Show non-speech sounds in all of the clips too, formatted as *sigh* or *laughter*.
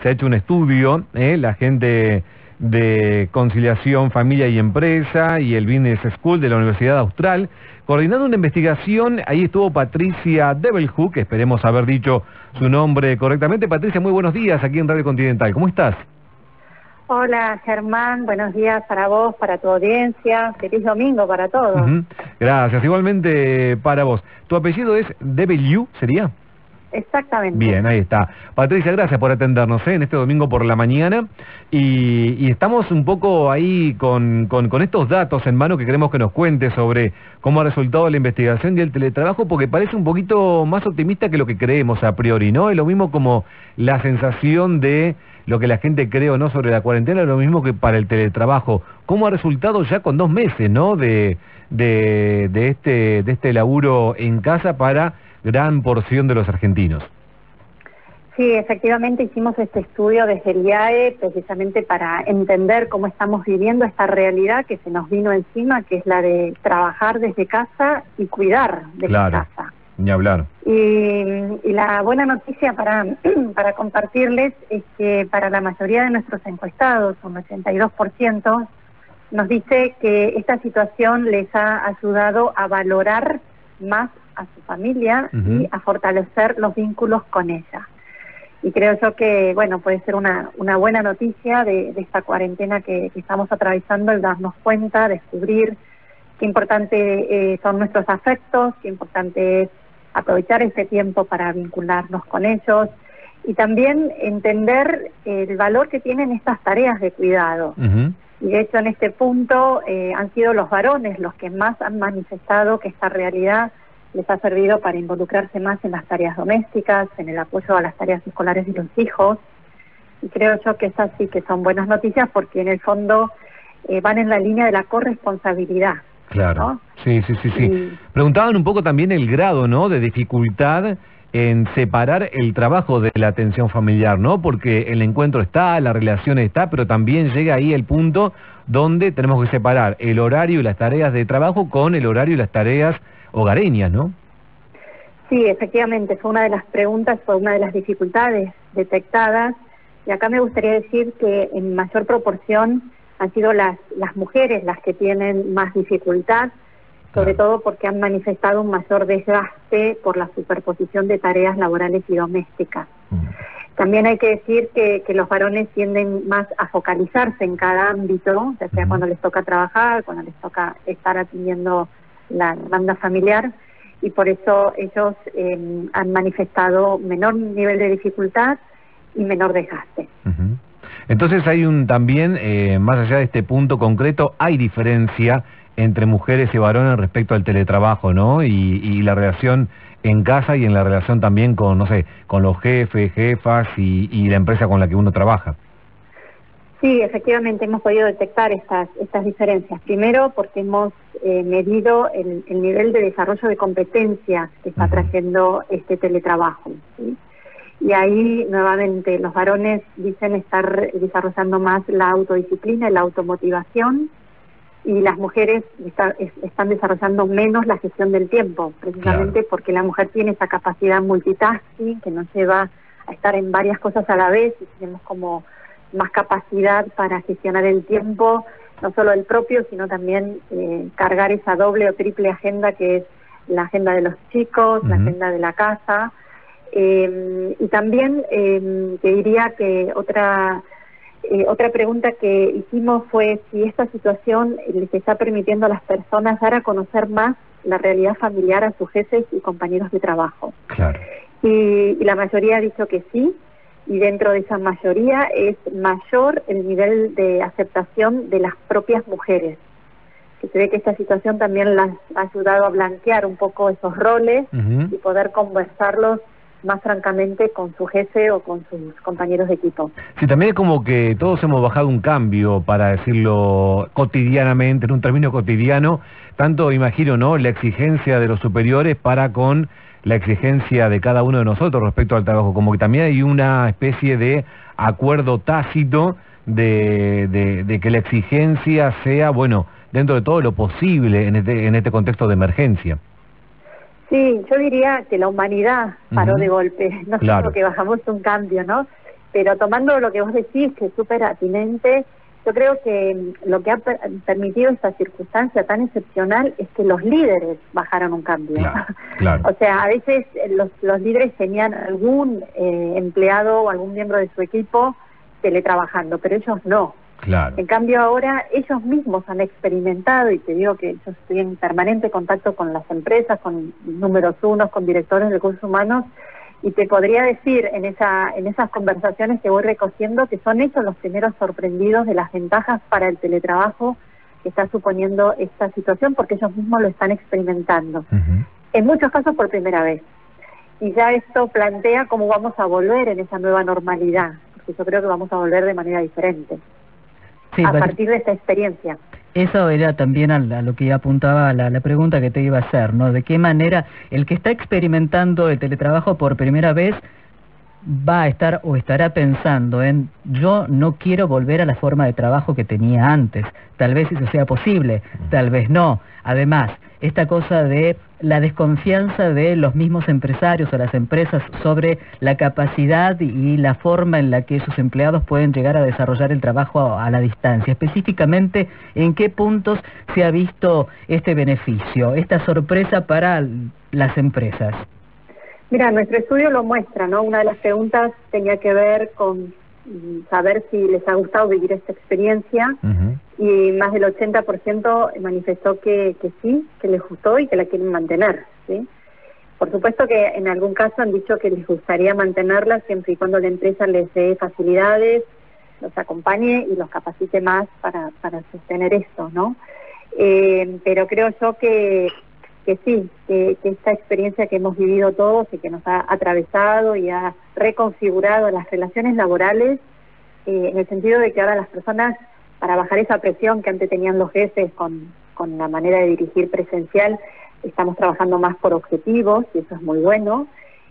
Se ha hecho un estudio, ¿eh? la gente de Conciliación, Familia y Empresa y el Business School de la Universidad Austral, coordinando una investigación, ahí estuvo Patricia Develhook, esperemos haber dicho su nombre correctamente. Patricia, muy buenos días aquí en Radio Continental, ¿cómo estás? Hola Germán, buenos días para vos, para tu audiencia, feliz domingo para todos. Gracias, igualmente para vos. ¿Tu apellido es Develhook, sería? Exactamente. Bien, ahí está. Patricia, gracias por atendernos ¿eh? en este domingo por la mañana. Y, estamos un poco ahí con, estos datos en mano que queremos que nos cuente sobre cómo ha resultado la investigación y el teletrabajo, porque parece un poquito más optimista que lo que creemos a priori, ¿no? Es lo mismo como la sensación de lo que la gente cree o no sobre la cuarentena, es lo mismo que para el teletrabajo. ¿Cómo ha resultado ya con dos meses, ¿no? De, de, este, de este laburo en casa para gran porción de los argentinos. Sí, efectivamente hicimos este estudio desde el IAE precisamente para entender cómo estamos viviendo esta realidad que se nos vino encima, que es la de trabajar desde casa y cuidar desde casa. Ni hablar. Y, y, la buena noticia para, *clears throat* para compartirles es que para la mayoría de nuestros encuestados, un 82%, nos dice que esta situación les ha ayudado a valorar más a su familia y a fortalecer los vínculos con ella. Y creo yo que, bueno, puede ser una, una buena noticia de, esta cuarentena que, estamos atravesando, el darnos cuenta, descubrir qué importante eh, son nuestros afectos, qué importante es aprovechar ese tiempo para vincularnos con ellos y también entender el valor que tienen estas tareas de cuidado. Y de hecho en este punto eh, han sido los varones los que más han manifestado que esta realidad les ha servido para involucrarse más en las tareas domésticas, en el apoyo a las tareas escolares de los hijos. Y creo yo que esas sí que son buenas noticias porque en el fondo eh, van en la línea de la corresponsabilidad. Claro. Sí, sí, sí, sí. Preguntaban un poco también el grado, ¿no?, de dificultad en separar el trabajo de la atención familiar, ¿no? Porque el encuentro está, la relación está, pero también llega ahí el punto donde tenemos que separar el horario y las tareas de trabajo con el horario y las tareas hogareñas, ¿no? Sí, efectivamente, fue una de las preguntas, fue una de las dificultades detectadas. Y acá me gustaría decir que en mayor proporción han sido las, las mujeres las que tienen más dificultad, sobre todo porque han manifestado un mayor desgaste por la superposición de tareas laborales y domésticas. Mm. También hay que decir que, que, los varones tienden más a focalizarse en cada ámbito, ya sea cuando les toca trabajar, cuando les toca estar atendiendo la demanda familiar y por eso ellos em, han manifestado menor nivel de dificultad y menor desgaste. Entonces hay un también, eh, más allá de este punto concreto, hay diferencia entre mujeres y varones respecto al teletrabajo, ¿no? Y, la relación en casa y en la relación también con, no sé, con los jefes, jefas y la empresa con la que uno trabaja. Sí, efectivamente hemos podido detectar estas, estas diferencias. Primero porque hemos eh, medido el, nivel de desarrollo de competencias que está trayendo este teletrabajo. Y ahí nuevamente los varones dicen estar desarrollando más la autodisciplina, la automotivación, y las mujeres están desarrollando menos la gestión del tiempo, precisamente porque la mujer tiene esa capacidad multitasking que nos lleva a estar en varias cosas a la vez y tenemos como más capacidad para gestionar el tiempo, no solo el propio, sino también eh, cargar esa doble o triple agenda que es la agenda de los chicos, la agenda de la casa. Eh, y también eh, te diría que otra eh, otra pregunta que hicimos fue si esta situación les está permitiendo a las personas dar a conocer más la realidad familiar a sus jefes y compañeros de trabajo. Claro. y la mayoría ha dicho que sí, y dentro de esa mayoría es mayor el nivel de aceptación de las propias mujeres. Que se ve que esta situación también las ha ayudado a blanquear un poco esos roles y poder conversarlos más francamente con su jefe o con sus compañeros de equipo. Sí, también es como que todos hemos bajado un cambio, para decirlo cotidianamente, en un término cotidiano, tanto imagino, ¿no?, la exigencia de los superiores para con la exigencia de cada uno de nosotros respecto al trabajo, como que también hay una especie de acuerdo tácito de, de, que la exigencia sea, bueno, dentro de todo lo posible en este, en este contexto de emergencia. Sí, yo diría que la humanidad paró de golpe, *laughs* no solo que bajamos un cambio, ¿no? Pero tomando lo que vos decís, que es súper atinente, yo creo que lo que ha permitido esta circunstancia tan excepcional es que los líderes bajaron un cambio. *laughs* o sea, a veces eh, los, los líderes tenían algún eh, empleado o algún miembro de su equipo teletrabajando, pero ellos no. Claro. En cambio ahora ellos mismos han experimentado, y te digo que yo estoy en permanente contacto con las empresas, con números unos, con directores de recursos humanos, y te podría decir en, esa, en esas conversaciones que voy recogiendo que son ellos los primeros sorprendidos de las ventajas para el teletrabajo que está suponiendo esta situación porque ellos mismos lo están experimentando. En muchos casos por primera vez. Y ya esto plantea cómo vamos a volver en esa nueva normalidad, porque yo creo que vamos a volver de manera diferente. a partir de esta experiencia. Eso era también a, lo que apuntaba la, la, pregunta que te iba a hacer, ¿no? De qué manera el que está experimentando el teletrabajo por primera vez va a estar o estará pensando en yo no quiero volver a la forma de trabajo que tenía antes. Tal vez eso sea posible, tal vez no. Además, esta cosa de la desconfianza de los mismos empresarios o las empresas sobre la capacidad y la forma en la que sus empleados pueden llegar a desarrollar el trabajo a la distancia. Específicamente, ¿en qué puntos se ha visto este beneficio, esta sorpresa para las empresas? Mira, nuestro estudio lo muestra, ¿no? Una de las preguntas tenía que ver con saber si les ha gustado vivir esta experiencia y más del 80% manifestó que, que sí, que les gustó y que la quieren mantener, ¿sí? Por supuesto que en algún caso han dicho que les gustaría mantenerla siempre y cuando la empresa les dé facilidades, los acompañe y los capacite más para, para sostener esto, ¿no? Eh, pero creo yo que que sí, que, esta experiencia que hemos vivido todos y que nos ha atravesado y ha reconfigurado las relaciones laborales, eh, en el sentido de que ahora las personas, para bajar esa presión que antes tenían los jefes con, con la manera de dirigir presencial, estamos trabajando más por objetivos y eso es muy bueno.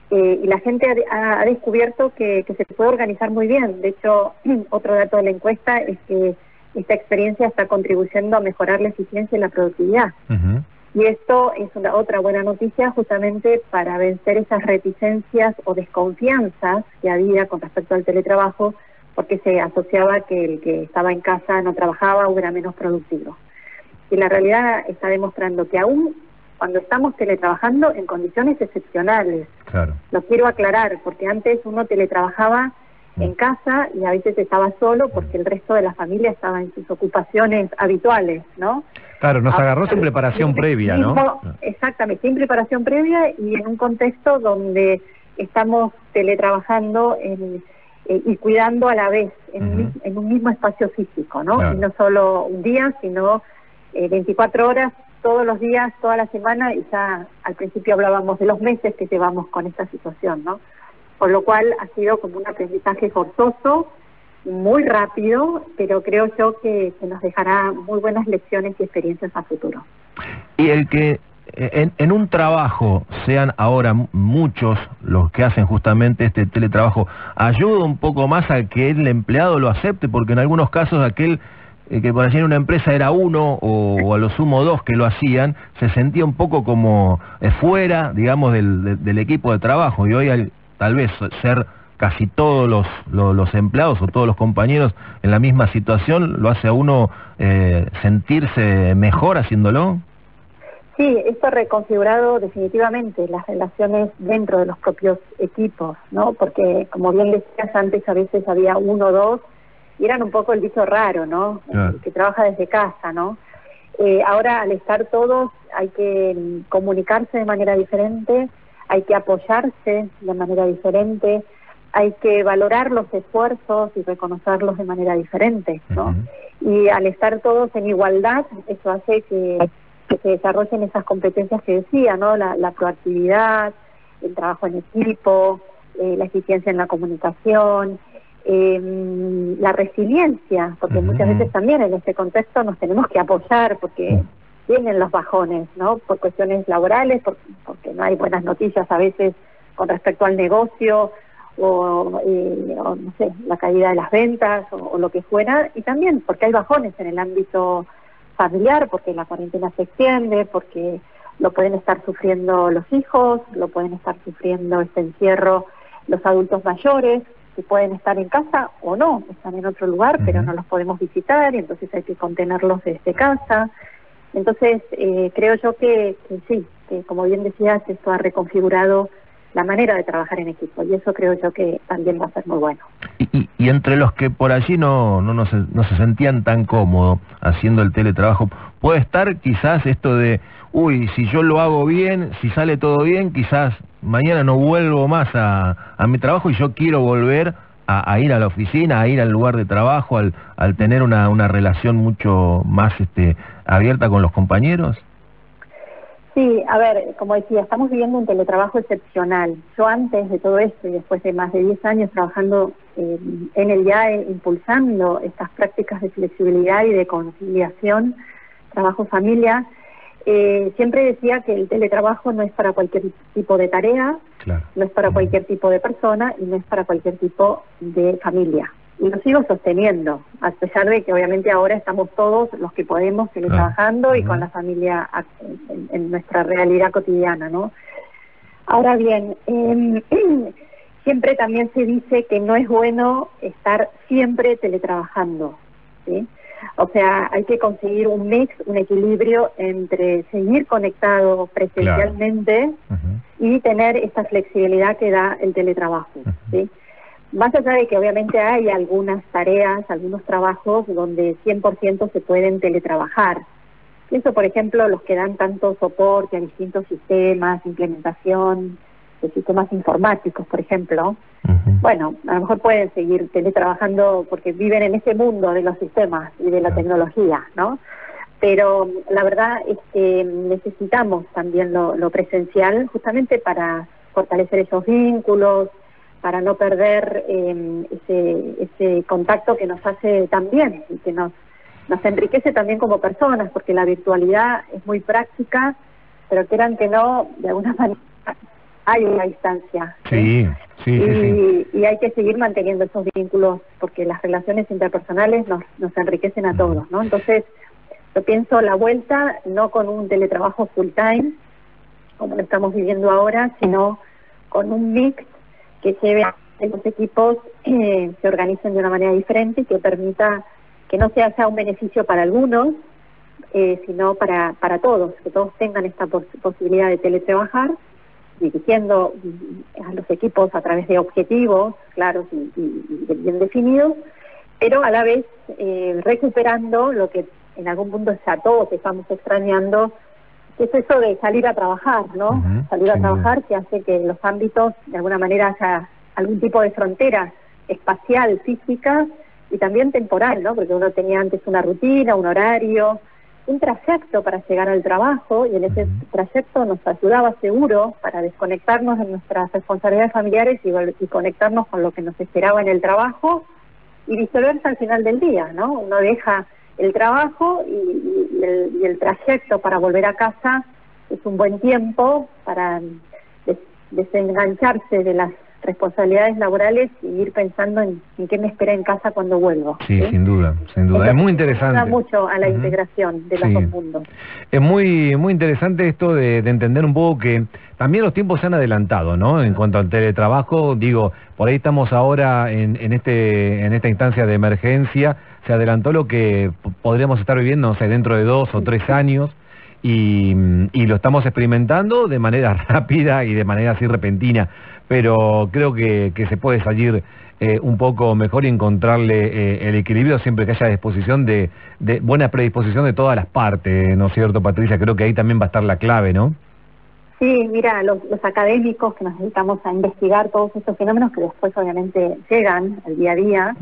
Eh, y la gente ha, descubierto que, se puede organizar muy bien. De hecho, *clears throat* otro dato de la encuesta es que esta experiencia está contribuyendo a mejorar la eficiencia y la productividad. Y esto es una otra buena noticia justamente para vencer esas reticencias o desconfianzas que había con respecto al teletrabajo, porque se asociaba que el que estaba en casa no trabajaba o era menos productivo. Y la realidad está demostrando que aún cuando estamos teletrabajando en condiciones excepcionales, claro. lo quiero aclarar, porque antes uno teletrabajaba en casa y a veces estaba solo porque el resto de la familia estaba en sus ocupaciones habituales, ¿no? Claro, nos agarró sin preparación previa, ¿no? Exactamente, sin preparación previa y en un contexto donde estamos teletrabajando eh, y cuidando a la vez en, un mismo espacio físico, ¿no? Y no solo un día, sino 24 eh, horas todos los días, toda la semana, y ya al principio hablábamos de los meses que llevamos con esta situación, ¿no? Por lo cual ha sido como un aprendizaje forzoso, muy rápido, pero creo yo que, nos dejará muy buenas lecciones y experiencias a futuro. Y el que en, en, un trabajo sean ahora muchos los que hacen justamente este teletrabajo, ayuda un poco más a que el empleado lo acepte, porque en algunos casos aquel eh, que por allí en una empresa era uno o, a lo sumo dos que lo hacían, se sentía un poco como eh, fuera, digamos, del, equipo de trabajo. Y hoy hay, tal vez ser casi todos los, los, empleados o todos los compañeros en la misma situación lo hace a uno eh, sentirse mejor haciéndolo? Sí, esto ha reconfigurado definitivamente las relaciones dentro de los propios equipos, ¿no? Porque, como bien decías antes, a veces había uno o dos y eran un poco el bicho raro, ¿no? que trabaja desde casa, ¿no? Eh, ahora, al estar todos, hay que mm, comunicarse de manera diferente, hay que apoyarse de manera diferente, hay que valorar los esfuerzos y reconocerlos de manera diferente, ¿no? Y al estar todos en igualdad, eso hace que, se desarrollen esas competencias que decía, ¿no? La, proactividad, el trabajo en equipo, eh, la eficiencia en la comunicación, eh, la resiliencia, porque muchas veces también en este contexto nos tenemos que apoyar, porque vienen los bajones, ¿no? Por cuestiones laborales, porque no hay buenas noticias a veces con respecto al negocio o, eh, no sé, la caída de las ventas o, lo que fuera, y también porque hay bajones en el ámbito familiar, porque la cuarentena se extiende, porque lo pueden estar sufriendo los hijos, lo pueden estar sufriendo este encierro los adultos mayores, que pueden estar en casa o no, están en otro lugar, pero no los podemos visitar y entonces hay que contenerlos desde casa. Entonces, eh, creo yo que, sí, que como bien decías, esto ha reconfigurado la manera de trabajar en equipo y eso creo yo que también va a ser muy bueno. Y, y, entre los que por allí no, no, no, se, no se sentían tan cómodos haciendo el teletrabajo, puede estar quizás esto de, uy, si yo lo hago bien, si sale todo bien, quizás mañana no vuelvo más a, a mi trabajo y yo quiero volver a, ir a la oficina, a ir al lugar de trabajo, al, al tener una, una relación mucho más este, abierta con los compañeros? Sí, a ver, como decía, estamos viviendo un teletrabajo excepcional. Yo antes de todo esto y después de más de 10 años trabajando eh, en el IAE, impulsando estas prácticas de flexibilidad y de conciliación, trabajo-familia, eh, siempre decía que el teletrabajo no es para cualquier tipo de tarea, no es para cualquier tipo de persona y no es para cualquier tipo de familia. Y lo sigo sosteniendo, a pesar de que obviamente ahora estamos todos los que podemos teletrabajando y con la familia en, nuestra realidad cotidiana, ¿no? Ahora bien, em, *clears throat* siempre también se dice que no es bueno estar siempre teletrabajando, ¿sí? O sea, hay que conseguir un mix, un equilibrio entre seguir conectado presencialmente y tener esta flexibilidad que da el teletrabajo. ¿sí? Más allá de que obviamente hay algunas tareas, algunos trabajos donde 100% se pueden teletrabajar. Eso, por ejemplo, los que dan tanto soporte a distintos sistemas, implementación de sistemas informáticos, por ejemplo, bueno, a lo mejor pueden seguir teletrabajando porque viven en ese mundo de los sistemas y de la tecnología, ¿no? Pero la verdad es que necesitamos también lo, presencial justamente para fortalecer esos vínculos, para no perder em, ese, ese contacto que nos hace tan bien y que nos, nos enriquece también como personas, porque la virtualidad es muy práctica, pero quieran que no, de alguna *laughs* manera hay una distancia. Sí, sí, y, sí, y, hay que seguir manteniendo esos vínculos porque las relaciones interpersonales nos, nos enriquecen a todos, ¿no? Entonces, yo pienso la vuelta no con un teletrabajo full time, como lo estamos viviendo ahora, sino con un mix que lleve a los equipos eh, se organicen de una manera diferente y que permita que no sea, sea un beneficio para algunos, eh, sino para, para todos, que todos tengan esta posibilidad de teletrabajar dirigiendo a los equipos a través de objetivos claros y, bien definidos, pero a la vez eh, recuperando lo que en algún punto ya todos estamos extrañando, que es eso de salir a trabajar, ¿no? salir a trabajar que hace que los ámbitos de alguna manera haya algún tipo de frontera espacial, física y también temporal, ¿no? Porque uno tenía antes una rutina, un horario, un trayecto para llegar al trabajo y en ese trayecto nos ayudaba seguro para desconectarnos de nuestras responsabilidades familiares y, conectarnos con lo que nos esperaba en el trabajo y viceversa al final del día, ¿no? Uno deja el trabajo y, el, y el, trayecto para volver a casa es un buen tiempo para desengancharse de las responsabilidades laborales y ir pensando en, qué me espera en casa cuando vuelvo. Sí, sin duda, sin duda. es muy interesante. Ayuda mucho a la integración de los dos mundos. Es muy, muy interesante esto de, entender un poco que también los tiempos se han adelantado, ¿no? En cuanto al teletrabajo, digo, por ahí estamos ahora en, en, este, en esta instancia de emergencia, se adelantó lo que podríamos estar viviendo, no sé, dentro de dos o tres años. Y, y, lo estamos experimentando de manera *laughs* rápida y de manera así repentina pero creo que, que se puede salir eh, un poco mejor y encontrarle eh, el equilibrio siempre que haya disposición de, de, buena predisposición de todas las partes, ¿no es cierto, Patricia? Creo que ahí también va a estar la clave, ¿no? Sí, mira, los, académicos que nos dedicamos a investigar todos estos fenómenos que después obviamente llegan al día a día,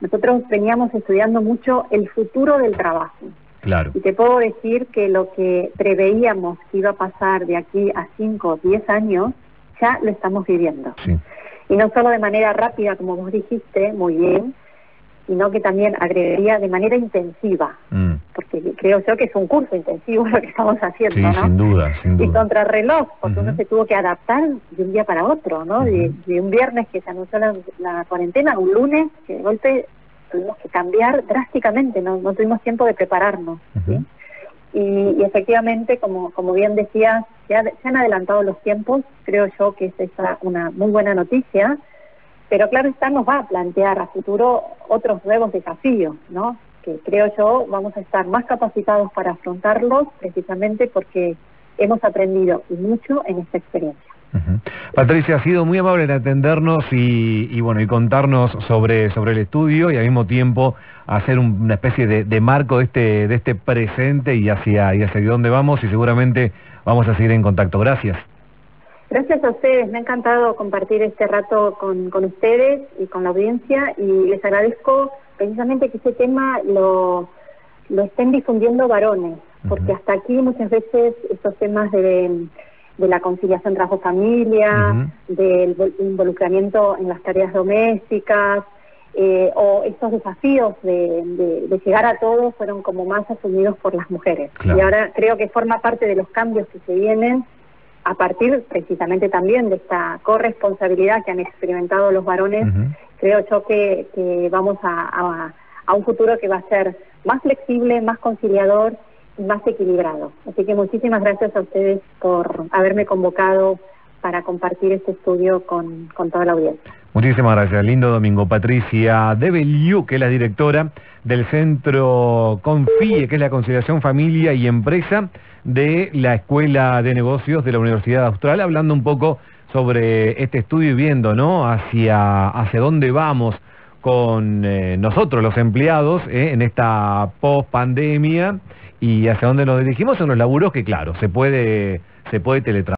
nosotros veníamos estudiando mucho el futuro del trabajo. Claro. Y te puedo decir que lo que preveíamos que iba a pasar de aquí a 5 o 10 años, ya lo estamos viviendo. Y no solo de manera rápida, como vos dijiste, muy bien, sino que también agregaría de manera intensiva, mm. porque creo yo que es un curso intensivo *laughs* lo que estamos haciendo, sí, ¿no? sin duda, sin duda. Y contra reloj, porque uno se tuvo que adaptar de un día para otro, ¿no? de, un viernes que se anunció la, cuarentena, un lunes que de golpe tuvimos que cambiar drásticamente, no, no tuvimos tiempo de prepararnos, ¿sí? Y, efectivamente, como, como bien decía, se, han adelantado los tiempos, creo yo que es una muy buena noticia, pero claro está, nos va a plantear a futuro otros nuevos desafíos, ¿no? Que creo yo vamos a estar más capacitados para afrontarlos precisamente porque hemos aprendido mucho en esta experiencia. Patricia, ha sido muy amable en atendernos y, bueno y contarnos sobre, sobre el estudio y al mismo tiempo hacer una especie de, marco de este, de este presente y hacia, y hacia dónde vamos y seguramente vamos a seguir en contacto. Gracias. Gracias a ustedes, me ha encantado compartir este rato con, con ustedes y con la audiencia y les agradezco precisamente que este tema lo, lo estén difundiendo varones, porque hasta aquí muchas veces estos temas de de la conciliación trabajo-familia, del involucramiento en las tareas domésticas, eh, o estos desafíos de, llegar a todos fueron como más asumidos por las mujeres. Y ahora creo que forma parte de los cambios que se vienen a partir precisamente también de esta corresponsabilidad que han experimentado los varones. Creo yo que, vamos a un futuro que va a ser más flexible, más conciliador más equilibrado. Así que muchísimas gracias a ustedes por haberme convocado para compartir este estudio con, con toda la audiencia. Muchísimas gracias, lindo domingo. Patricia Debeliu, que es la directora del Centro CONFIE, que es la Conciliación Familia y Empresa de la Escuela de Negocios de la Universidad Austral, hablando un poco sobre este estudio y viendo, ¿no?, hacia, hacia dónde vamos con eh, nosotros, los empleados, eh, en esta post-pandemia y hacia dónde nos dirigimos en los laburos que, claro, se puede, se puede teletrabajar.